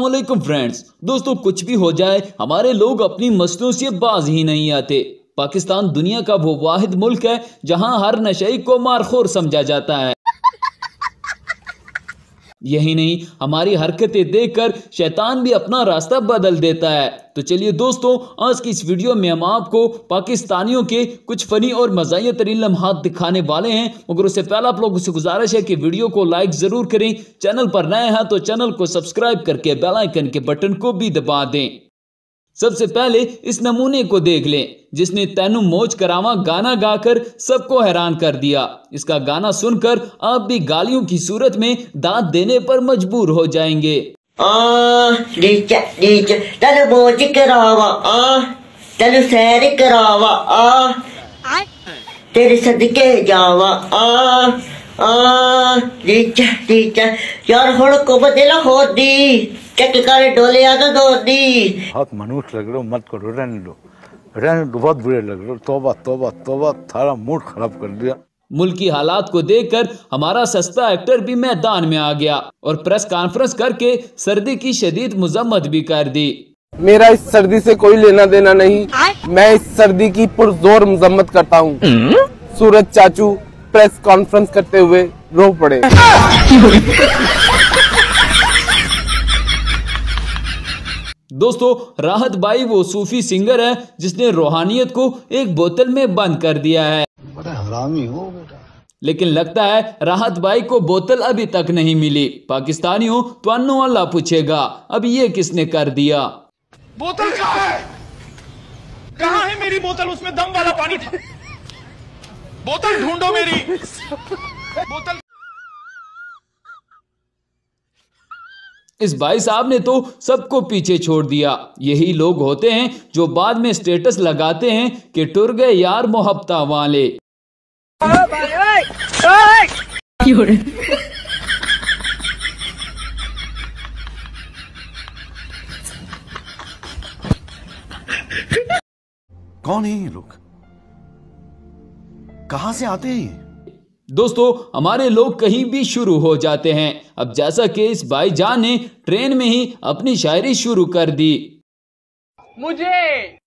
वालेकुम फ्रेंड्स। दोस्तों, कुछ भी हो जाए, हमारे लोग अपनी मसलों से बाज ही नहीं आते। पाकिस्तान दुनिया का वो वाहिद मुल्क है, जहाँ हर नशे को मारखोर समझा जाता है। यही नहीं, हमारी हरकतें देखकर शैतान भी अपना रास्ता बदल देता है। तो चलिए दोस्तों, आज की इस वीडियो में हम आपको पाकिस्तानियों के कुछ फनी और मजाया तरीन लम्हात दिखाने वाले हैं। मगर उससे पहले आप लोगों से गुजारिश है कि वीडियो को लाइक ज़रूर करें। चैनल पर नए हैं तो चैनल को सब्सक्राइब करके बेलाइकन के बटन को भी दबा दें। सबसे पहले इस नमूने को देख लें, जिसने तैनु मोज करावा गाना गाकर सबको हैरान कर दिया। इसका गाना सुनकर आप भी गालियों की सूरत में दांत देने पर मजबूर हो जाएँगे। आ करावा करावा यार होदी। चेक कर डोले आ तो दोदी बहुत मनुष्य लग रहे हो मत करो रहने दो रहने दो बहुत बुरे लग रहे हो तोबा तोबा तोबा थारा मूड खराब कर दिया मुल्की हालात को देखकर हमारा सस्ता एक्टर भी मैदान में आ गया और प्रेस कॉन्फ्रेंस करके सर्दी की शदीद मजम्मत भी कर दी मेरा इस सर्दी से कोई लेना देना नहीं मैं इस सर्दी की पुरजोर मजम्मत करता हूँ सूरज चाचू प्रेस कॉन्फ्रेंस करते हुए रो पड़े दोस्तों राहत बाई वो सूफी सिंगर है जिसने रूहानियत को एक बोतल में बंद कर दिया है। लेकिन लगता है राहत बाई को बोतल अभी तक नहीं मिली। पाकिस्तानियों तो अन्नो अल्लाह पूछेगा अब ये किसने कर दिया? बोतल कहाँ है? कहाँ है मेरी बोतल? उसमें दम वाला पानी था। बोतल ढूंढो मेरी। बोतल इस भाई साहब ने तो सबको पीछे छोड़ दिया। यही लोग होते हैं जो बाद में स्टेटस लगाते हैं कि टुर गए यार मोहब्बता वाले। कौन है ये लोग? कहाँ से आते हैं दोस्तों हमारे लोग कहीं भी शुरू हो जाते हैं। अब जैसा कि इस भाईजान ने ट्रेन में ही अपनी शायरी शुरू कर दी। मुझे।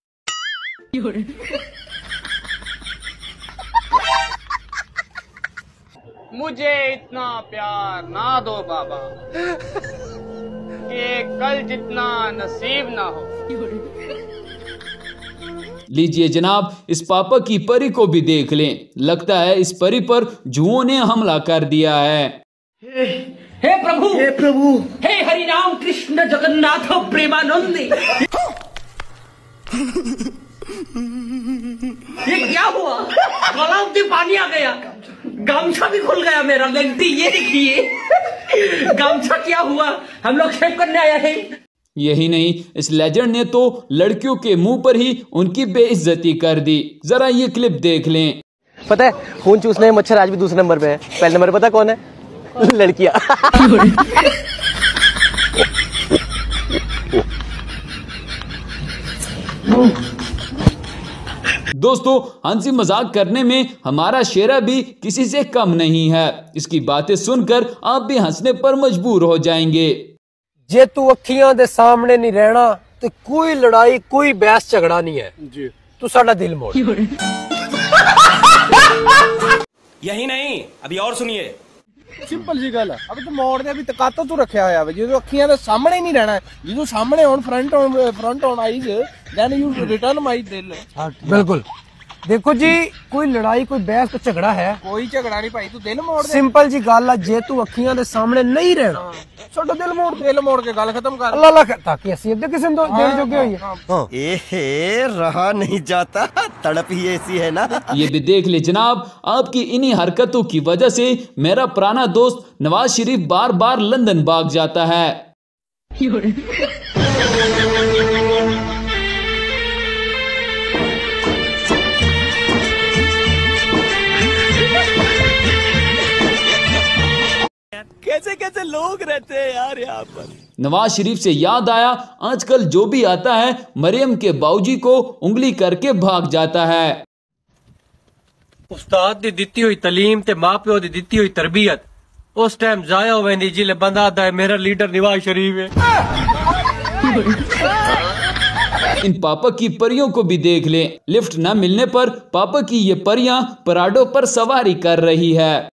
मुझे इतना प्यार ना दो बाबा कि कल जितना नसीब ना हो। लीजिए जनाब इस पापा की परी को भी देख लें। लगता है इस परी पर जुओं ने हमला कर दिया है हे प्रभु! हे प्रभु! हे हरि राम कृष्ण जगन्नाथ प्रेमानंदी! ये क्या हुआ? गलाव से पानी आ गया। गामछा भी खुल गया मेरा। लेंटी ये देखिए। गामछा क्या हुआ? हम लोग शेव करने आया है। यही नहीं इस लेजेंड ने तो लड़कियों के मुँह पर ही उनकी बेइज्जती कर दी। जरा ये क्लिप देख लें। पता है खून चूसने मच्छर आज भी दूसरे नंबर पे है। पहले नंबर पे पता कौन है? लड़किया। दोस्तों हँसी मज़ाक करने में हमारा शेरा भी किसी से कम नहीं है। इसकी बातें सुनकर आप भी हंसने पर मजबूर हो जाएँगे। जे तू अखियाँ दे सामने नहीं रहना तो कोई लड़ाई कोई बहस झगड़ा नहीं है। जी। तू साडा दिल मोड़। यही नहीं अभी और सुनिए। ਸਿੰਪਲ ਜੀ ਗੱਲ ਅਬ ਤੂੰ ਮੋੜ ਦੇ ਵੀ ਤਕਾਤਾ ਤੂੰ ਰੱਖਿਆ ਹੋਇਆ ਵੇ? ਜਦੋਂ ਅੱਖੀਆਂ ਦੇ ਸਾਹਮਣੇ ਨਹੀਂ ਰਹਿਣਾ, ਜਦੋਂ ਸਾਹਮਣੇ ਹੋਣ ਫਰੰਟ ਹੋਣ ਫਰੰਟ ਹੋਣ eyes then you return my ਦਿਲ। ਬਿਲਕੁਲ। ਦੇਖੋ ਜੀ ਕੋਈ ਲੜਾਈ ਕੋਈ ਬਹਿਸ ਕੋਈ ਝਗੜਾ ਹੈ ਕੋਈ ਝਗੜਾ ਨਹੀਂ ਭਾਈ ਤੂੰ ਦਿਲ ਮੋੜ ਦੇ ਸਿੰਪਲ ਜੀ ਗੱਲ ਆ ਜੇ ਤੂੰ ਅੱਖੀਆਂ ਦੇ ਸਾਹਮਣੇ ਨਹੀਂ ਰਹਿਣਾ ਸਾਡਾ ਦਿਲ ਮੋੜ ਦਿਲ ਮੋੜ ਕੇ ਗੱਲ ਖਤਮ ਕਰ ਅੱਲਾ ਅੱਲਾ ਕਰ- ਤਾਂ ਕਿ ਅਸੀਂ ਅੱਗੇ ਕਿਸੇ ਨੂੰ ਦੇਣ ਜੋਗੇ ਹੋਈਏ एहे रहा नहीं जाता तड़प ही ऐसी है ना ये भी देख ले जनाब आपकी इन्हीं हरकतों की वजह से मेरा पुराना दोस्त नवाज शरीफ बार बार लंदन भाग जाता है लोग रहते हैं यार यहाँ पर। नवाज़ शरीफ से याद आया आजकल जो भी आता है मरियम के बाऊजी को उंगली करके भाग जाता है। उस्ताद दी दिती हुई तलीम ते माँ प्यो दी दिती हुई तरबियत। उस टाइम जाया हो वेंदी ज़िले बंदा है मेरा लीडर नवाज़ शरीफ है। इन पापा की परियों को भी देख ले। लिफ्ट न मिलने पर पापा की ये परियाँ पराडो पर सवारी कर रही है।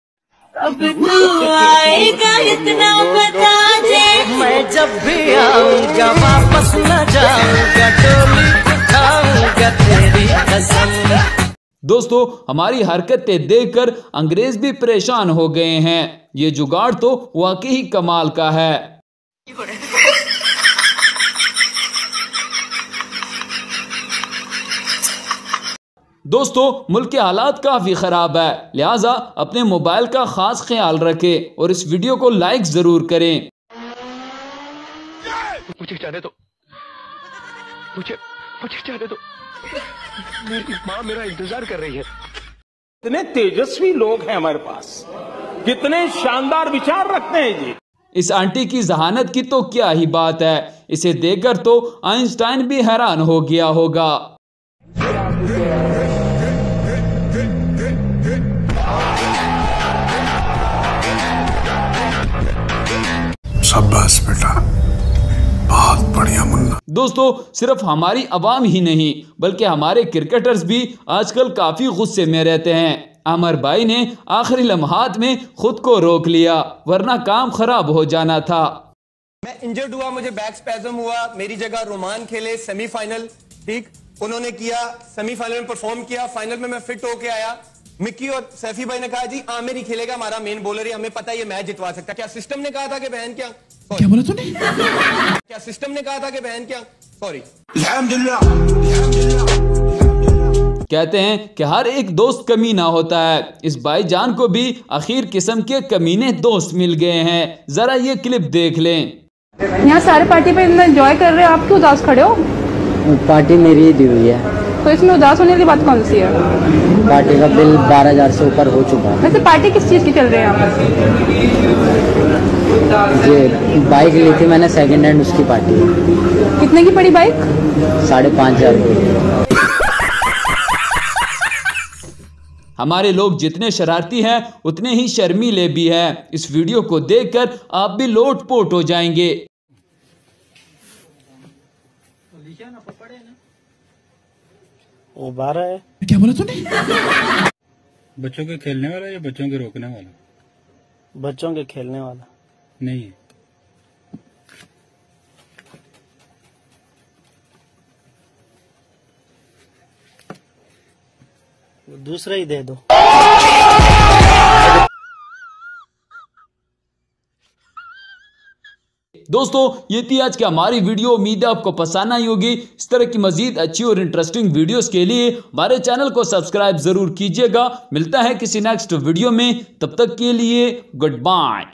अब तू आएगा इतना बता दे मैं जब भी आऊँगा वापस न जाऊँगा डोली उठाऊँगा तेरी कसम दोस्तों, हमारी हरकतें देखकर अंग्रेज़ भी परेशान हो गए हैं। ये जुगाड़ तो वाकई ही कमाल का है। दोस्तों मुल्क के हालात काफ़ी ख़राब है। लिहाजा अपने मोबाइल का ख़ास ख्याल रखें और इस वीडियो को लाइक ज़रूर करें। मुझे जाने दो। मुझे मुझे जाने दो। मेरी माँ मेरा इंतज़ार कर रही है। कितने तेजस्वी लोग हैं हमारे पास। कितने शानदार विचार रखते हैं जी। इस आंटी की जहानत की तो क्या ही बात है। इसे देखकर तो आइंस्टाइन भी हैरान हो गया होगा। दोस्तों, सिर्फ़ हमारी आवाम ही नहीं, बल्कि हमारे क्रिकेटर्स भी आजकल काफ़ी गुस्से में रहते हैं। अमर भाई ने आखिरी लम्हात में खुद को रोक लिया, वरना काम खराब हो जाना था। मैं इंजर्ड हुआ, मुझे बैक स्पैज्म हुआ, मेरी जगह रोमान खेले सेमीफाइनल ठीक? उन्होंने किया सेमीफाइनल में परफॉर्म किया फाइनल में मैं फिट होके आया। मिक्की और सैफी भाई ने कहा, जी, आमिर ही खेलेगा, हमारा मेन बॉलर है, हमें पता है ये मैच जितवा सकता क्या सिस्टम ने कहा था कि बहन, क्या? क्या बोला तूने? क्या सिस्टम ने कहा था कि बहन क्या? सॉरी कहते हैं कि हर एक दोस्त कमीना होता है। इस भाईजान को भी आखिर किस्म के कमीने दोस्त मिल गए हैं। जरा ये क्लिप देख लें। यहाँ सारे पार्टी पे इतना एंजॉय कर रहे हो? आप क्यों उदास खड़े हो? पार्टी मेरी ही दी हुई है। तो इसमें उदास होने वाली बात कौन सी है? पार्टी का बिल बारह हज़ार से ऊपर हो चुका है। वैसे पार्टी किस चीज़ की चल रही है यहाँ ये बाइक ली थी मैंने सेकंड हैंड उसकी पार्टी। कितने की पड़ी बाइक? साढ़े पाँच हज़ार हमारे लोग जितने शरारती हैं उतने ही शर्मीले भी हैं। इस वीडियो को देखकर आप भी लोट पोट हो जाएँगे। वो बारह है। क्या बोला तूने? बच्चों के खेलने वाला या बच्चों के रोकने वाला? बच्चों के खेलने वाला। नहीं। दूसरा ही दे दो। दोस्तों, ये थी आज की हमारी वीडियो। उम्मीद है आपको पसंद आई होगी। इस तरह की मजीद अच्छी और इंटरेस्टिंग वीडियोस के लिए हमारे चैनल को सब्सक्राइब ज़रूर कीजिएगा। मिलता है किसी नेक्स्ट वीडियो में। तब तक के लिए गुड बाय